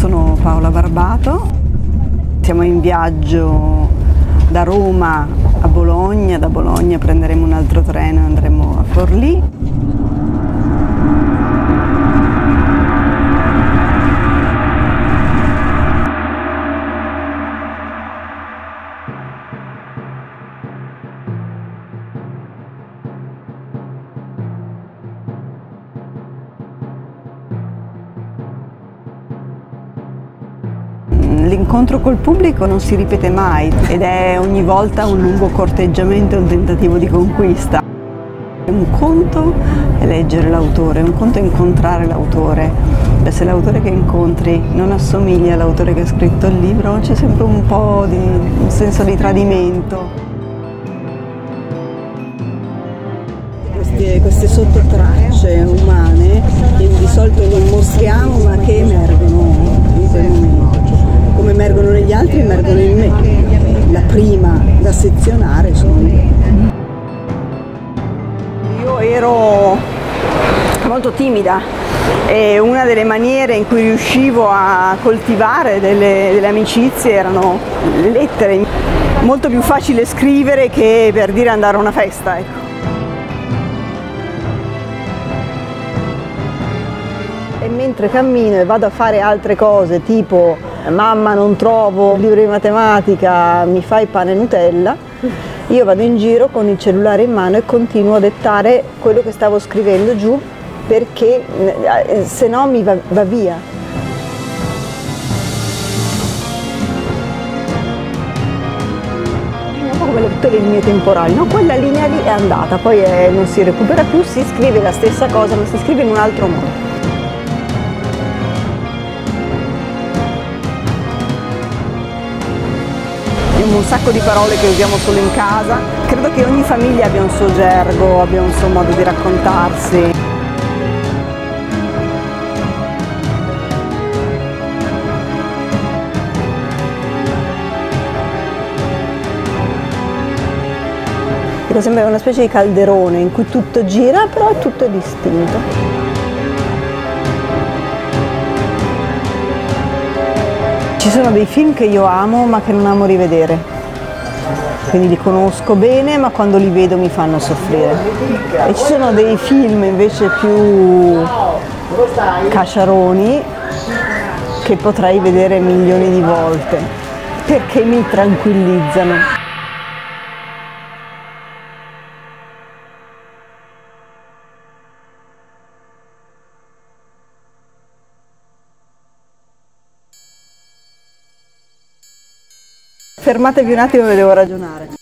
sono Paola Barbato, siamo in viaggio da Roma a Bologna, da Bologna prenderemo un altro treno e andremo a Forlì. L'incontro col pubblico non si ripete mai ed è ogni volta un lungo corteggiamento un tentativo di conquista. Un conto è leggere l'autore, un conto è incontrare l'autore. Se l'autore che incontri non assomiglia all'autore che ha scritto il libro c'è sempre un po' di un senso di tradimento. Queste, queste sottotracce umane che di solito non mostriamo ma che emergono ero molto timida e una delle maniere in cui riuscivo a coltivare delle, delle amicizie erano le lettere. Molto più facile scrivere che per dire andare a una festa. Ecco. E mentre cammino e vado a fare altre cose tipo mamma non trovo il libro di matematica, mi fai pane e Nutella, io vado in giro con il cellulare in mano e continuo a dettare quello che stavo scrivendo giù perché eh, se no mi va, va via. come tutte le linee temporali, no? quella linea lì è andata, poi è, non si recupera più, si scrive la stessa cosa ma si scrive in un altro modo. Un sacco di parole che usiamo solo in casa. Credo che ogni famiglia abbia un suo gergo, abbia un suo modo di raccontarsi. Sembra una specie di calderone in cui tutto gira, però tutto è distinto. Ci sono dei film che io amo ma che non amo rivedere, quindi li conosco bene ma quando li vedo mi fanno soffrire. E ci sono dei film invece più casciaroni che potrei vedere milioni di volte perché mi tranquillizzano. Fermatevi un attimo devo ragionare.